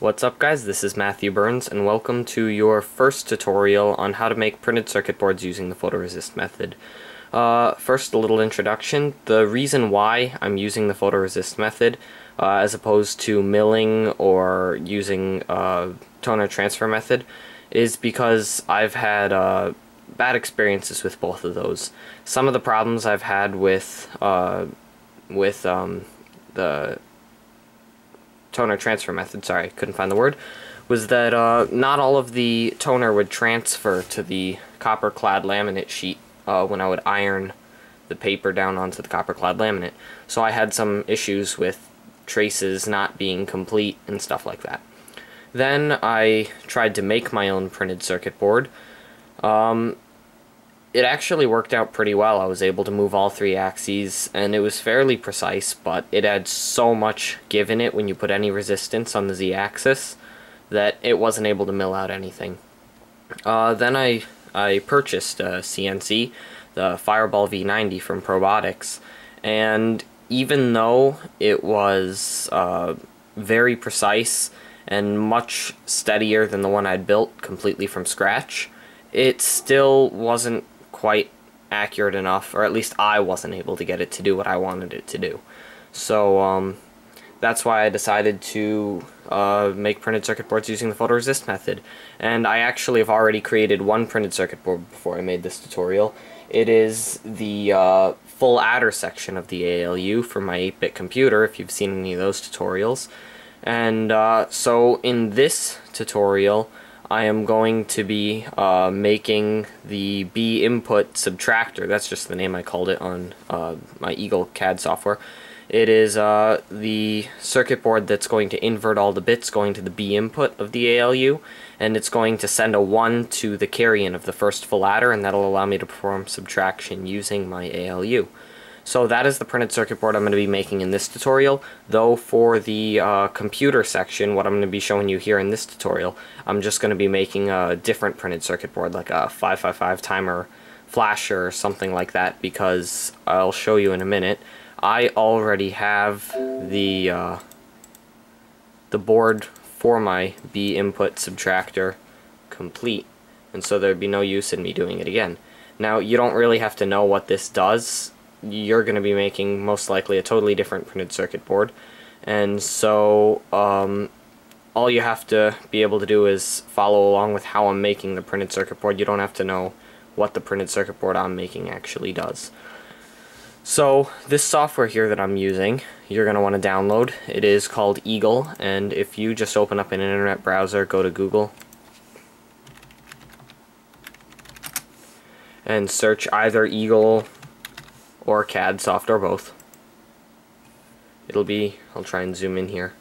What's up guys, this is Matthew Burns and welcome to your first tutorial on how to make printed circuit boards using the photoresist method. Uh, first a little introduction. The reason why I'm using the photoresist method uh, as opposed to milling or using uh, toner transfer method is because I've had uh, bad experiences with both of those. Some of the problems I've had with uh, with um, the toner transfer method, sorry, couldn't find the word, was that uh, not all of the toner would transfer to the copper clad laminate sheet uh, when I would iron the paper down onto the copper clad laminate. So I had some issues with traces not being complete and stuff like that. Then I tried to make my own printed circuit board. Um, it actually worked out pretty well. I was able to move all three axes, and it was fairly precise, but it had so much give in it when you put any resistance on the z-axis that it wasn't able to mill out anything. Uh, then I, I purchased a CNC, the Fireball V90 from Probotix, and even though it was uh, very precise and much steadier than the one I'd built completely from scratch, it still wasn't quite accurate enough, or at least I wasn't able to get it to do what I wanted it to do. So um, that's why I decided to uh, make printed circuit boards using the photoresist method. And I actually have already created one printed circuit board before I made this tutorial. It is the uh, full adder section of the ALU for my 8-bit computer, if you've seen any of those tutorials. And uh, so in this tutorial, I am going to be uh, making the B input subtractor. That's just the name I called it on uh, my Eagle CAD software. It is uh, the circuit board that's going to invert all the bits going to the B input of the ALU, and it's going to send a 1 to the carry-in of the first full adder, and that'll allow me to perform subtraction using my ALU. So that is the printed circuit board I'm going to be making in this tutorial, though for the uh, computer section, what I'm going to be showing you here in this tutorial, I'm just going to be making a different printed circuit board, like a 555 timer flasher or something like that, because I'll show you in a minute. I already have the, uh, the board for my B input subtractor complete, and so there'd be no use in me doing it again. Now, you don't really have to know what this does you're going to be making most likely a totally different printed circuit board. And so um, all you have to be able to do is follow along with how I'm making the printed circuit board. You don't have to know what the printed circuit board I'm making actually does. So this software here that I'm using, you're going to want to download. It is called Eagle, and if you just open up an internet browser, go to Google, and search either Eagle or CAD soft or both. It'll be, I'll try and zoom in here.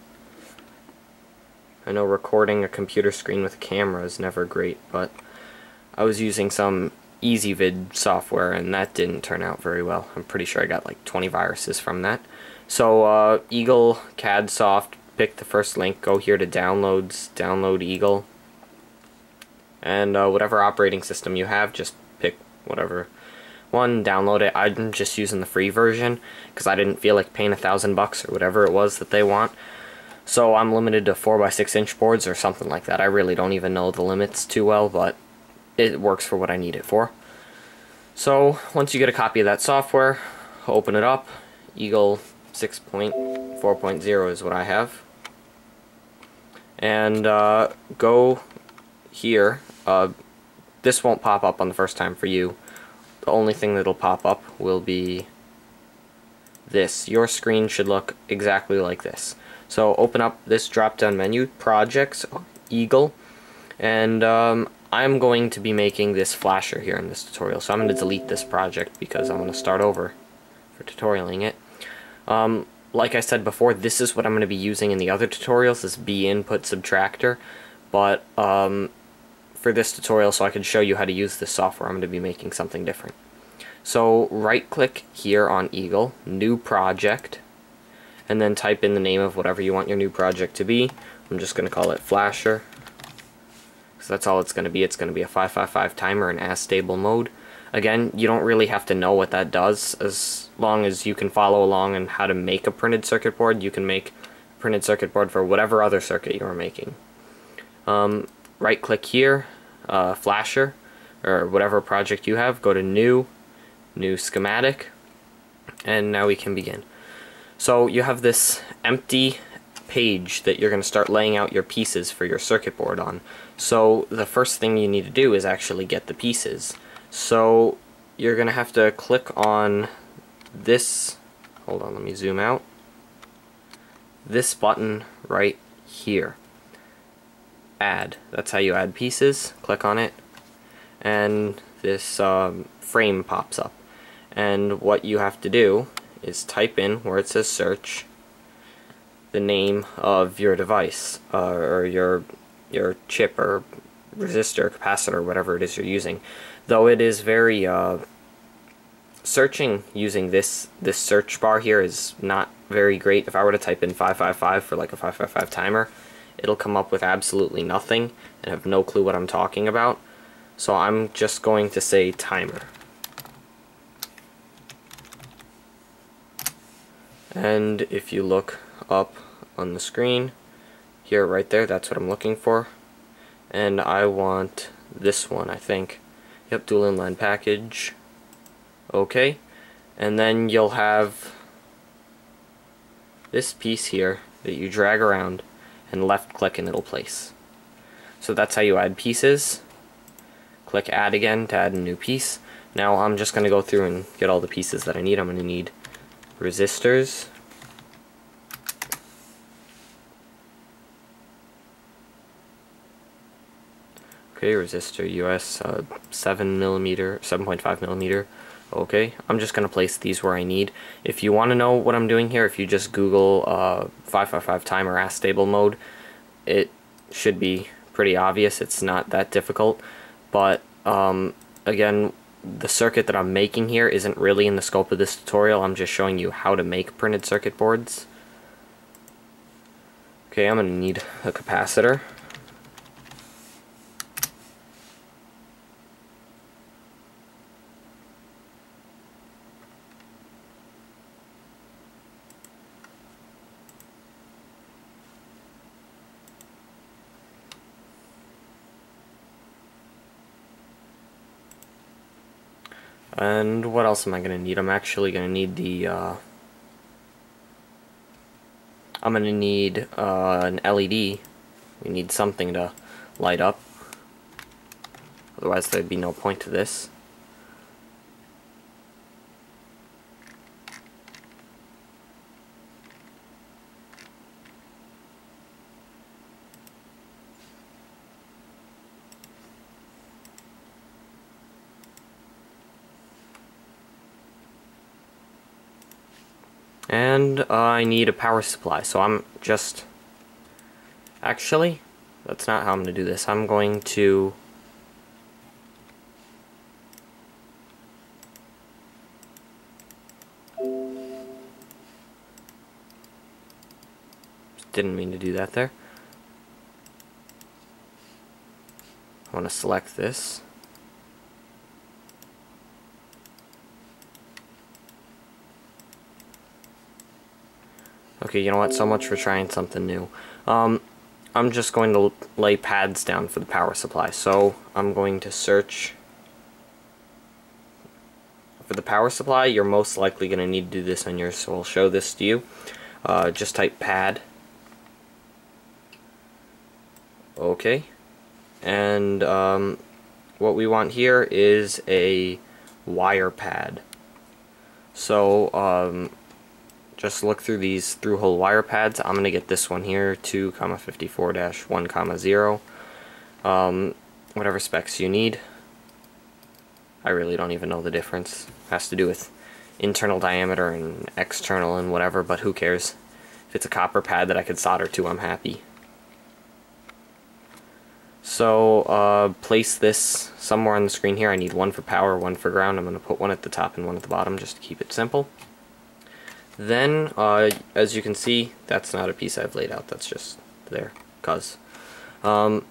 I know recording a computer screen with a camera is never great, but I was using some Ezvid software and that didn't turn out very well. I'm pretty sure I got like 20 viruses from that. So uh, Eagle CAD soft, pick the first link, go here to downloads, download Eagle, and uh, whatever operating system you have, just pick whatever one, download it. I'm just using the free version because I didn't feel like paying a thousand bucks or whatever it was that they want. So I'm limited to 4x6 inch boards or something like that. I really don't even know the limits too well, but it works for what I need it for. So once you get a copy of that software, open it up. Eagle 6.4.0 is what I have. And uh, go here. Uh, this won't pop up on the first time for you the only thing that'll pop up will be this. Your screen should look exactly like this. So open up this drop-down menu, Projects, Eagle, and um, I'm going to be making this flasher here in this tutorial. So I'm going to delete this project because I'm going to start over for tutorialing it. Um, like I said before, this is what I'm going to be using in the other tutorials, this B input subtractor, but um, for this tutorial so I can show you how to use this software, I'm going to be making something different. So right click here on Eagle, new project, and then type in the name of whatever you want your new project to be. I'm just going to call it Flasher. So that's all it's going to be. It's going to be a 555 timer in astable mode. Again, you don't really have to know what that does as long as you can follow along on how to make a printed circuit board. You can make a printed circuit board for whatever other circuit you are making. Um, right click here, uh, Flasher, or whatever project you have, go to New, New Schematic, and now we can begin. So you have this empty page that you're going to start laying out your pieces for your circuit board on. So the first thing you need to do is actually get the pieces. So you're going to have to click on this, hold on, let me zoom out, this button right here. Add. That's how you add pieces. Click on it, and this um, frame pops up. And what you have to do is type in where it says search the name of your device uh, or your your chip or resistor, capacitor, whatever it is you're using. Though it is very uh, searching using this this search bar here is not very great. If I were to type in 555 for like a 555 timer, it'll come up with absolutely nothing and have no clue what I'm talking about. So I'm just going to say timer. And if you look up on the screen, here right there, that's what I'm looking for. And I want this one, I think. Yep, dual inline package. Okay. And then you'll have this piece here that you drag around and left click and it'll place. So that's how you add pieces. Click add again to add a new piece. Now I'm just going to go through and get all the pieces that I need. I'm going to need resistors, Okay, resistor US uh, 7 millimeter, 7.5 millimeter. Okay, I'm just going to place these where I need. If you want to know what I'm doing here, if you just Google uh, 555 timer astable mode, it should be pretty obvious. It's not that difficult. But, um, again, the circuit that I'm making here isn't really in the scope of this tutorial. I'm just showing you how to make printed circuit boards. Okay, I'm going to need a capacitor. And what else am I going to need? I'm actually going to need the, uh, I'm going to need uh, an LED. We need something to light up. Otherwise there'd be no point to this. And I need a power supply, so I'm just... Actually, that's not how I'm going to do this. I'm going to... Didn't mean to do that there. I want to select this. Okay, you know what? So much for trying something new. Um, I'm just going to lay pads down for the power supply. So I'm going to search for the power supply. You're most likely going to need to do this on yours, so I'll show this to you. Uh, just type pad. Okay. And um, what we want here is a wire pad. So um, just look through these through hole wire pads. I'm going to get this one here, 2, comma 54 dash 1, comma 0. Um, whatever specs you need. I really don't even know the difference. It has to do with internal diameter and external and whatever, but who cares. If it's a copper pad that I could solder to, I'm happy. So, uh, place this somewhere on the screen here. I need one for power, one for ground. I'm going to put one at the top and one at the bottom just to keep it simple. Then, uh, as you can see, that's not a piece I've laid out, that's just there, cuz. Um,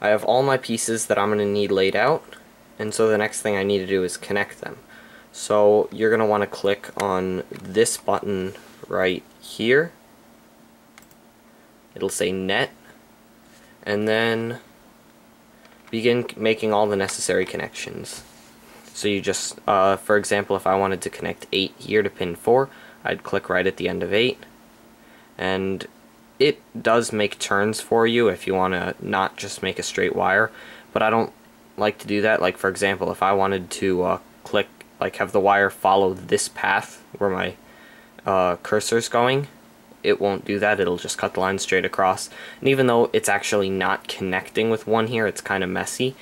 I have all my pieces that I'm going to need laid out, and so the next thing I need to do is connect them. So you're going to want to click on this button right here. It'll say net. And then begin making all the necessary connections. So you just, uh, for example, if I wanted to connect 8 here to pin 4, I'd click right at the end of 8. And it does make turns for you if you want to not just make a straight wire, but I don't like to do that. Like, for example, if I wanted to uh, click like have the wire follow this path where my uh, cursor's going, it won't do that. It'll just cut the line straight across. And even though it's actually not connecting with one here, it's kind of messy.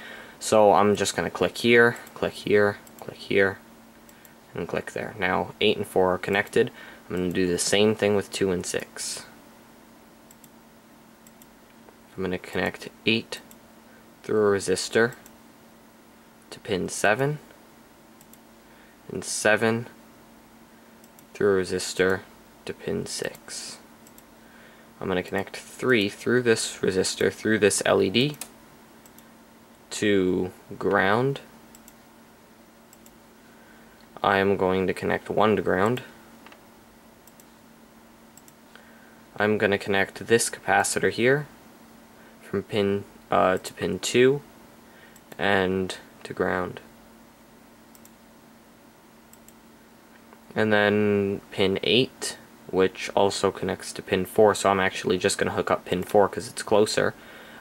So I'm just going to click here, click here, click here, and click there. Now 8 and 4 are connected. I'm going to do the same thing with 2 and 6. I'm going to connect 8 through a resistor to pin 7 and 7 through a resistor to pin 6. I'm going to connect 3 through this resistor, through this LED, to ground. I am going to connect 1 to ground. I'm going to connect this capacitor here from pin uh, to pin 2 and to ground. and then pin 8 which also connects to pin 4 so I'm actually just going to hook up pin 4 because it's closer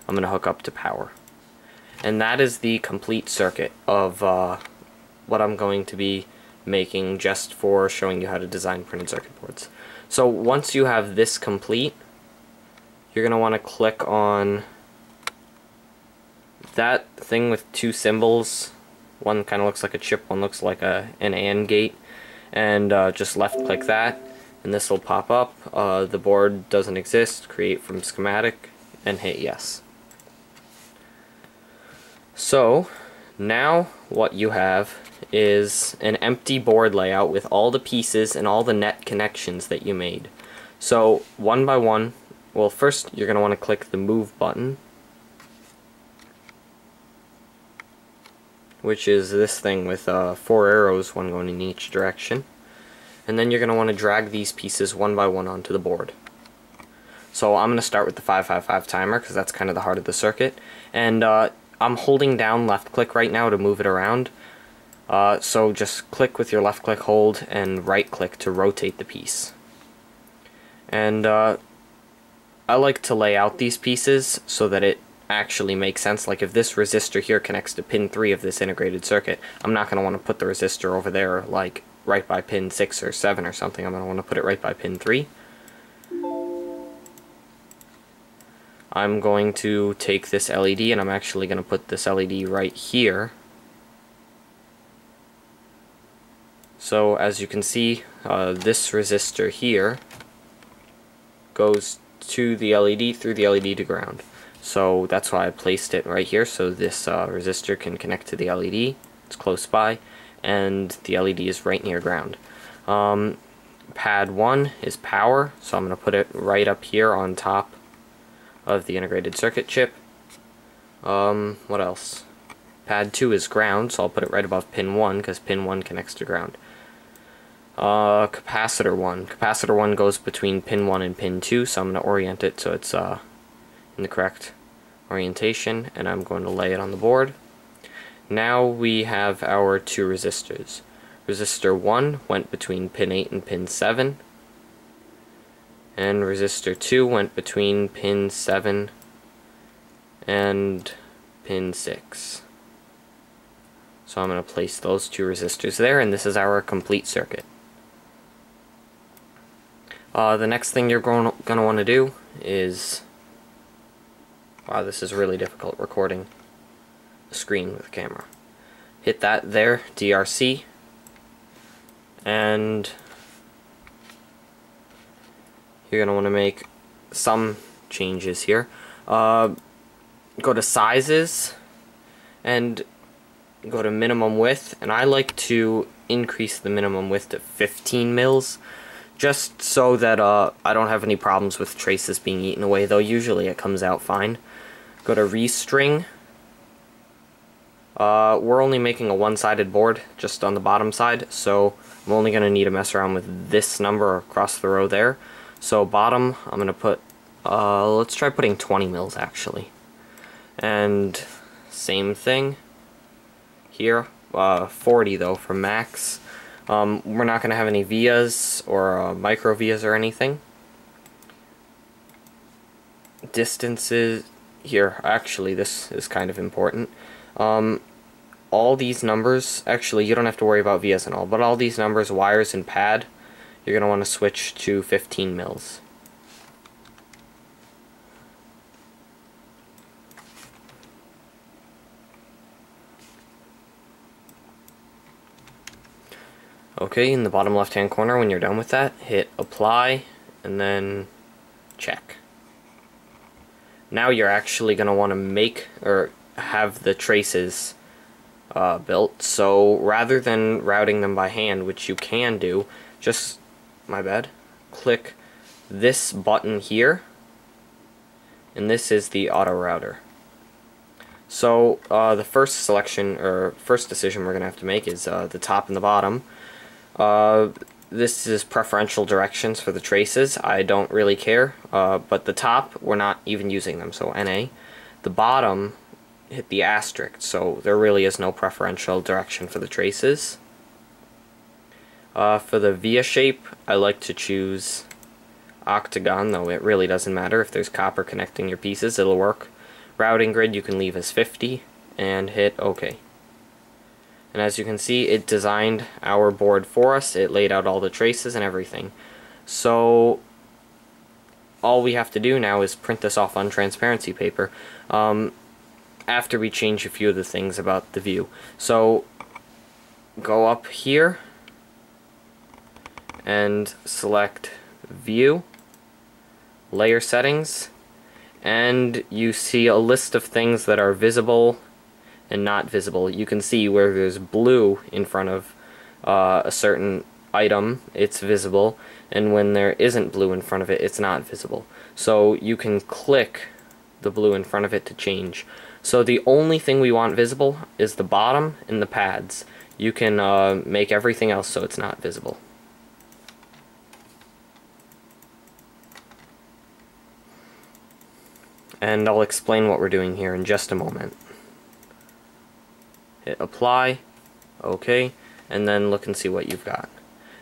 I'm going to hook up to power and that is the complete circuit of uh, what I'm going to be making just for showing you how to design printed circuit boards. So once you have this complete you're going to want to click on that thing with two symbols. One kind of looks like a chip one looks like a an AND gate. And uh, just left click that and this will pop up. Uh, the board doesn't exist. Create from schematic and hit yes so now what you have is an empty board layout with all the pieces and all the net connections that you made so one by one well first you're going to want to click the move button which is this thing with uh, four arrows, one going in each direction. And then you're going to want to drag these pieces one by one onto the board. So I'm going to start with the 555 timer because that's kind of the heart of the circuit. And uh, I'm holding down left click right now to move it around. Uh, so just click with your left click hold and right click to rotate the piece. And uh, I like to lay out these pieces so that it actually makes sense. Like if this resistor here connects to pin 3 of this integrated circuit, I'm not going to want to put the resistor over there like right by pin 6 or 7 or something. I'm going to want to put it right by pin 3. I'm going to take this LED and I'm actually going to put this LED right here. So as you can see, uh, this resistor here goes to the LED through the LED to ground. So that's why I placed it right here so this uh, resistor can connect to the LED. It's close by and the LED is right near ground. Um, pad 1 is power so I'm going to put it right up here on top of the integrated circuit chip. Um, what else? Pad 2 is ground so I'll put it right above pin 1 because pin 1 connects to ground. Uh, capacitor 1. Capacitor 1 goes between pin 1 and pin 2 so I'm going to orient it so it's uh, in the correct orientation and I'm going to lay it on the board. Now we have our two resistors. Resistor 1 went between pin 8 and pin 7 and resistor 2 went between pin 7 and pin 6. So I'm going to place those two resistors there and this is our complete circuit. Uh, the next thing you're going to want to do is Wow, this is really difficult recording screen with a camera. Hit that there, DRC, and you're going to want to make some changes here. Uh, go to sizes and go to minimum width and I like to increase the minimum width to 15 mils just so that uh, I don't have any problems with traces being eaten away though usually it comes out fine go to restring Uh, we're only making a one-sided board, just on the bottom side, so I'm only going to need to mess around with this number across the row there. So bottom, I'm going to put, uh, let's try putting 20 mils actually. And same thing here, uh, 40 though for max. Um, we're not going to have any vias or uh, micro vias or anything. Distances here, actually this is kind of important. Um, all these numbers, actually you don't have to worry about vias and all, but all these numbers, wires and pad, you're going to want to switch to 15 mils. Okay, in the bottom left hand corner when you're done with that, hit apply and then check. Now you're actually going to want to make or have the traces uh, built, so rather than routing them by hand, which you can do, just, my bad, click this button here, and this is the auto router. So uh, the first selection, or first decision we're going to have to make is uh, the top and the bottom. Uh, this is preferential directions for the traces. I don't really care, uh, but the top, we're not even using them, so NA. The bottom, hit the asterisk, so there really is no preferential direction for the traces. Uh, for the via shape, I like to choose octagon, though it really doesn't matter. If there's copper connecting your pieces, it'll work. Routing grid you can leave as 50, and hit OK. And as you can see, it designed our board for us. It laid out all the traces and everything. So all we have to do now is print this off on transparency paper um, after we change a few of the things about the view. So go up here and select view, layer settings, and you see a list of things that are visible and not visible. You can see where there's blue in front of uh, a certain item, it's visible, and when there isn't blue in front of it, it's not visible. So you can click the blue in front of it to change. So the only thing we want visible is the bottom and the pads. You can uh, make everything else so it's not visible. And I'll explain what we're doing here in just a moment hit apply, okay, and then look and see what you've got.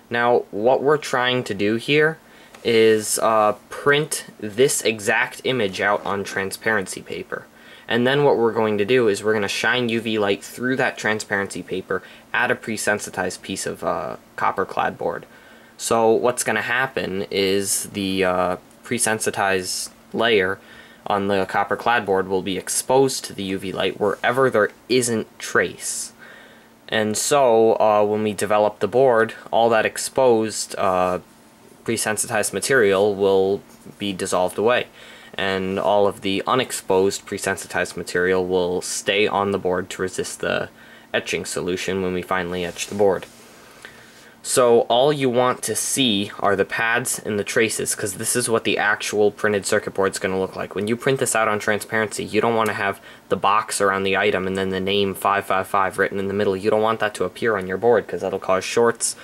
Now, what we're trying to do here is uh, print this exact image out on transparency paper. And then what we're going to do is we're going to shine UV light through that transparency paper at a pre-sensitized piece of uh, copper clad board. So what's going to happen is the uh, pre-sensitized layer on the copper clad board will be exposed to the UV light wherever there isn't trace. And so, uh, when we develop the board, all that exposed uh, pre-sensitized material will be dissolved away. And all of the unexposed pre-sensitized material will stay on the board to resist the etching solution when we finally etch the board. So all you want to see are the pads and the traces because this is what the actual printed circuit board is going to look like. When you print this out on transparency, you don't want to have the box around the item and then the name 555 written in the middle. You don't want that to appear on your board because that'll cause shorts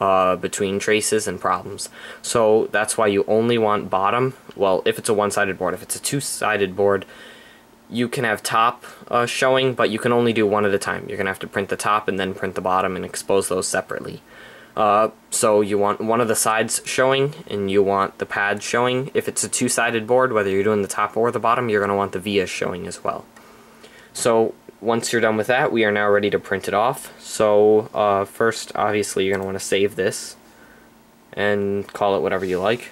uh, between traces and problems. So that's why you only want bottom. Well, if it's a one-sided board. If it's a two-sided board, you can have top uh, showing, but you can only do one at a time. You're going to have to print the top and then print the bottom and expose those separately. Uh, so you want one of the sides showing, and you want the pad showing. If it's a two-sided board, whether you're doing the top or the bottom, you're going to want the vias showing as well. So once you're done with that, we are now ready to print it off. So uh, first, obviously, you're going to want to save this and call it whatever you like.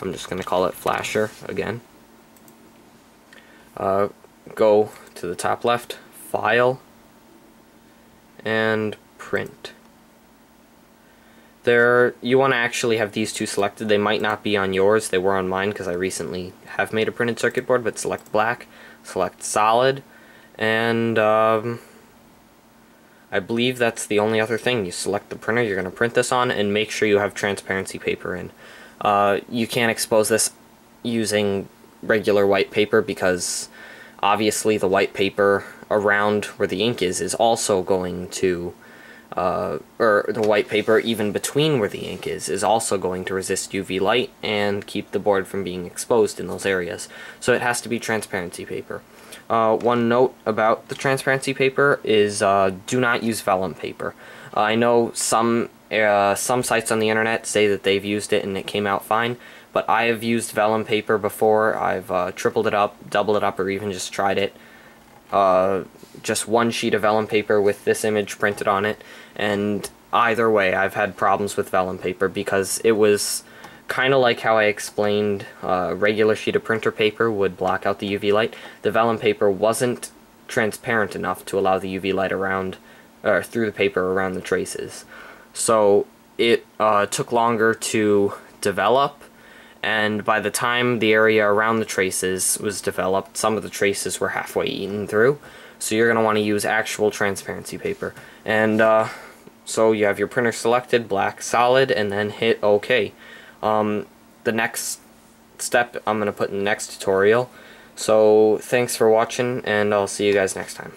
I'm just going to call it Flasher again. Uh, go to the top left, File, and Print there you want to actually have these two selected. They might not be on yours. They were on mine because I recently have made a printed circuit board, but select black, select solid, and um, I believe that's the only other thing. You select the printer you're going to print this on and make sure you have transparency paper in. Uh, you can't expose this using regular white paper because obviously the white paper around where the ink is is also going to uh, or the white paper even between where the ink is is also going to resist UV light and keep the board from being exposed in those areas. So it has to be transparency paper. Uh, one note about the transparency paper is uh, do not use vellum paper. Uh, I know some uh, some sites on the internet say that they've used it and it came out fine, but I have used vellum paper before. I've uh, tripled it up, doubled it up, or even just tried it. Just one sheet of vellum paper with this image printed on it, and either way, I've had problems with vellum paper because it was kind of like how I explained uh, regular sheet of printer paper would block out the UV light. The vellum paper wasn't transparent enough to allow the UV light around, or through the paper around the traces. So it uh, took longer to develop, and by the time the area around the traces was developed, some of the traces were halfway eaten through. So you're going to want to use actual transparency paper. And uh, so you have your printer selected, black solid, and then hit OK. Um, the next step I'm going to put in the next tutorial. So thanks for watching, and I'll see you guys next time.